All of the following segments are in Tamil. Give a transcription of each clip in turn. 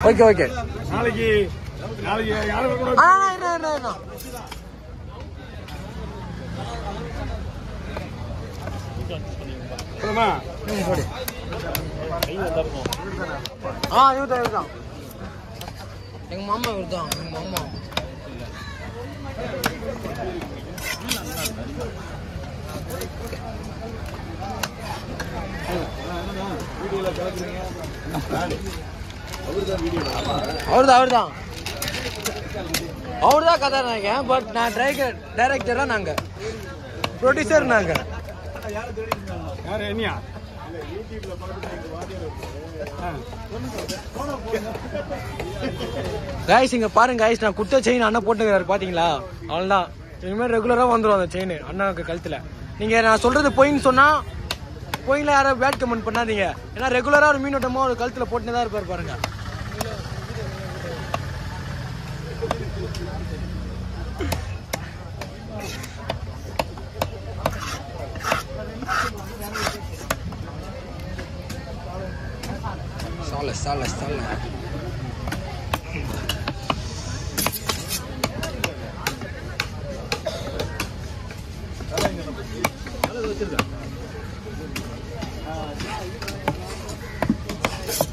Okay okay. நாளைக்கு நாளைக்கு ஆ என்ன என்ன என்ன போதுமா ம் போடு ஆ இவர் தான் இவர் தான் எங்க மாமா இவர் தான் எங்க மாமா. அவர் தான் அவர் தான் அவர் தான் கதாநாயகன் பட் நான் டைரக்டர் டைரக்டராக நாங்கள் ப்ரொடியூசர் நாங்கள் யாரு என்னையா? கைஸ் இங்க பாருங்க கைஸ் நான் குத்த செயின் அண்ணா போட்டுக்கிறாரு பாத்தீங்களா? அவ்வளவுதான். இனிமேல் ரெகுலரா வந்துரும் அந்த செயின் அண்ணாவுக்கு கழுத்துல. நீங்க நான் சொல்றது பொய்ன்னு சொன்னா பொய்ல யாரும் பேட் கமெண்ட் பண்ணாதீங்க. ஏன்னா ரெகுலரா ஒரு மீனோட்டமா ஒரு கழுத்துல போட்டுனே தான் இருப்பாரு பாருங்க. சால சால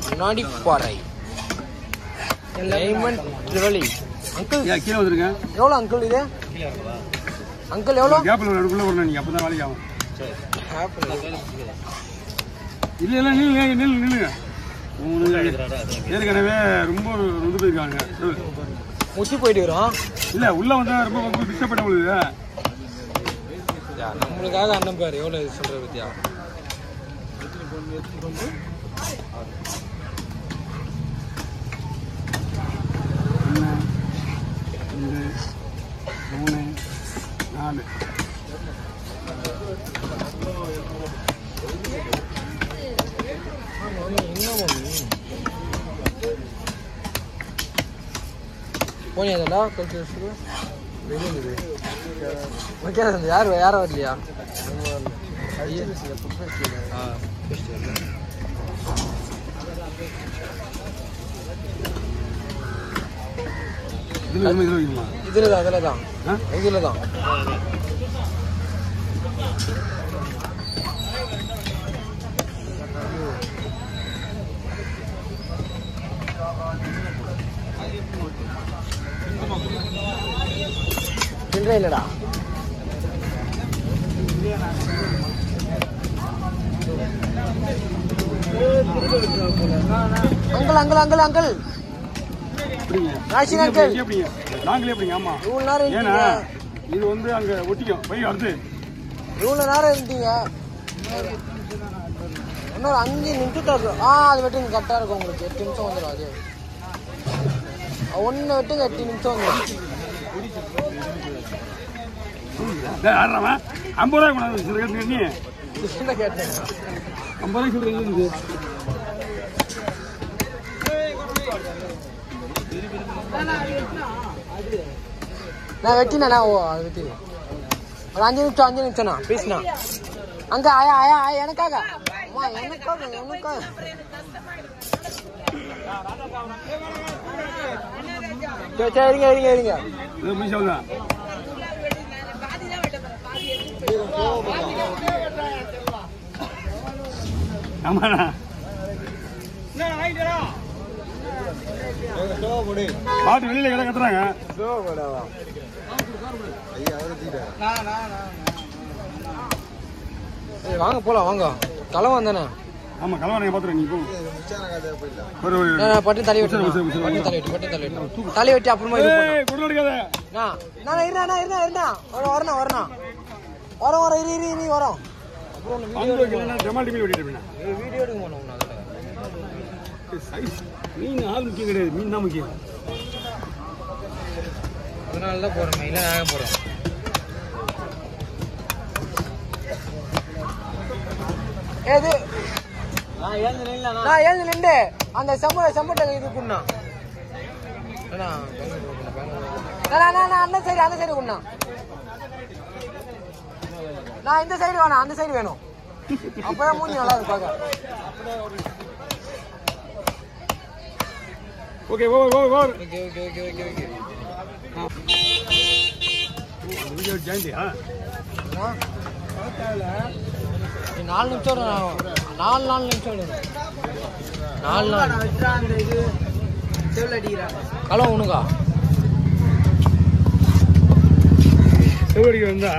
முன்னாடி பாறை. டைமண்ட் ட்ரிவலி அங்கிள் கீழே வந்துருங்க. எவ்வளோ அங்கிள் இது? அங்கிள் எவ்வளோ கேப்பில் நடுக்குள்ள வரணும் நீங்க அப்பதான் வேலைக்கு ஆகும். இல்ல இல்ல நில்லுங்க நில்லு நில்லுங்க. ஏற்கனவே ரொம்ப நொந்து போயிருக்காங்க. முச்சி போயிட்டு வரோம் இல்ல உள்ள வந்தா ரொம்ப டிஸ்டர்ப் பண்ண முடியுது நம்மளுக்காக அண்ணன் பேர் எவ்வளோ சொல்ற பத்தியா? மூணு நாலு. என்ன மம்மி போனியா அதெல்லா கழிச்சு வச்சுட்டு வெளியே ஓகே யார் யாரும் வரலையா. இதுல இதுல தான் இதுல தான் சில்லறை இல்லடா. Uncle uncle uncle uncle. எப்படிங்க? ராசி இது அங்கிள். நாங்களே எப்படிங்க? ஆமா. இவ்வளோ நேரம் ஏன்னா இது வந்து அங்க ஒட்டிக்கும். போய் அடுத்து இவ்வளோ நேரம் இருந்தீங்க. இன்னொரு அஞ்சு நிமிஷம் ஆ அது வெட்டுங்க. கரெக்டாக இருக்கும் உங்களுக்கு. எட்டு நிமிஷம் வந்துடும் அது. ஒன்று வெட்டுங்க எட்டு நிமிஷம் வந்துடும் ஐம்பது ரூபாய் கொண்டாந்து நீ ஐம்பது ரூபாய் சொல்றீங்க நான் வெட்டினேண்ணா ஓ அது வெட்டி ஒரு அஞ்சு நிமிஷம் அஞ்சு நிமிஷம்ண்ணா ப்ளீஸ்ண்ணா அங்க ஆயா ஆயா ஆயா எனக்காக. அம்மா எனக்காக எனக்காக. சரி சரி இருங்க இருங்க ஆமாண்ணா பாட்டு வெளியில கடை கத்துறாங்க வாங்க போலாம் வாங்க. கலவம் தானே? ஆமா கலவாணி பாத்துறேன் நீ போ பட்டு தலை வெட்டு. பட்டு தலை வெட்டு பட்டு தலை வெட்டு தலை வெட்டி அப்புறமா இது கொண்டு அடிக்காத நான் நான் இருந்தா இருந்தா இருந்தா வர வரணும் வரணும் வரோம். வரோம் இரு இரு இரு வரோம். அப்புறம் பந்து வைக்கலன்னா ஜமால் டிமி ஓடிட்டு வீடியோ எடுக்க மாட்டோம் சைஸ். மீன் ஆள் முக்கியம் கிடையாது. மீன் தான் முக்கியம். அதனால தான் போகிறோம் இல்லை நாங்கள் போகிறோம் ஏது நான் எழுந்து நின்று அந்த செம்ம செம்மட்டை இது குண்ணா. அண்ணா, அண்ணா, அண்ணா, அண்ணா, அந்த சைடு அந்த சைடு குண்ணா. நான் இந்த சைடு வேணாம் அந்த சைடு வேணும். அப்பதான் மூஞ்சி நல்லா இருக்கு பார்க்க. Okay over over over. Okay okay okay okay okay. Video ஜாயிண்டியா நாலு நிமிஷம் நாலு நாலு நிமிஷம். நாலு நாலு ஹலோ உனக்கா செவ்வடிக்கு வந்தா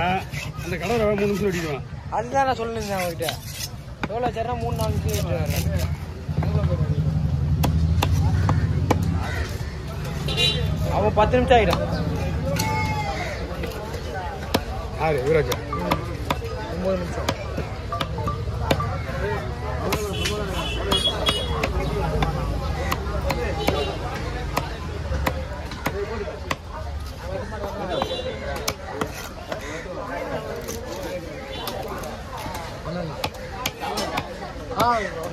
அந்த கடை மூணு நிமிஷம் அடிக்குவான் அதுதான் நான் சொல்லிருந்தேன் அவங்ககிட்ட எவ்வளோ சரினா மூணு நாலு நிமிஷம். அவன் பத்து நிமிஷம் ஆகிடும் ஆறு ஒம்பது நிமிஷம். ஆ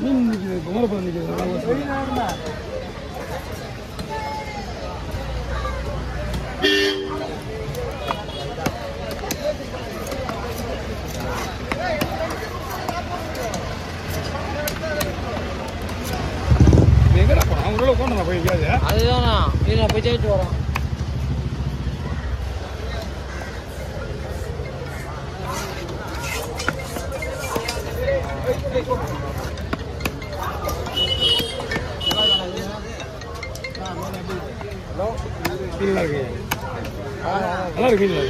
மீன் நிற்குது குமரப்படம் நிற்குது எங்கடா அவங்க அவங்களோட உட்காந்து போய் எங்கேயாவது அதுதானா? இது நான் போய் ஜெயிட்டு வரோம் இருக்கு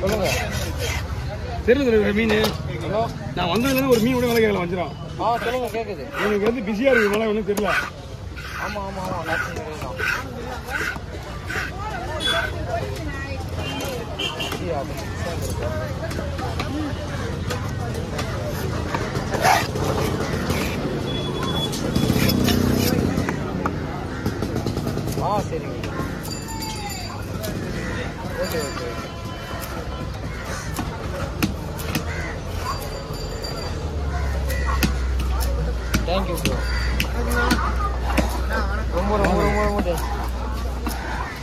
சொல்லுங்க. தெரியல மீன். நான் வந்ததுலேருந்து ஒரு மீன் கூட விலை கேட்கல வஞ்சிரும். ஆ சொல்லுங்க கேட்குது எனக்கு வந்து பிஸியாக இருக்கிறதுனால ஒன்றும் தெரியல. ஆமாம் ஆமாம் ஆமாம் எல்லாத்தையும் கேட்குதான் சரியா, அது சேர்ந்துருக்கு. ஆ சரிங்க ஓகே ஓகே தேங்க்யூ ப்ரோ ரொம்ப ரொம்ப ரொம்ப ரொம்ப தேங்க்ஸ்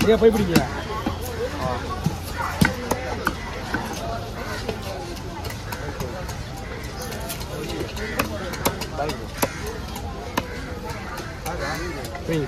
ஏன் போய் பிடிக்கல ப்ரோ மீன்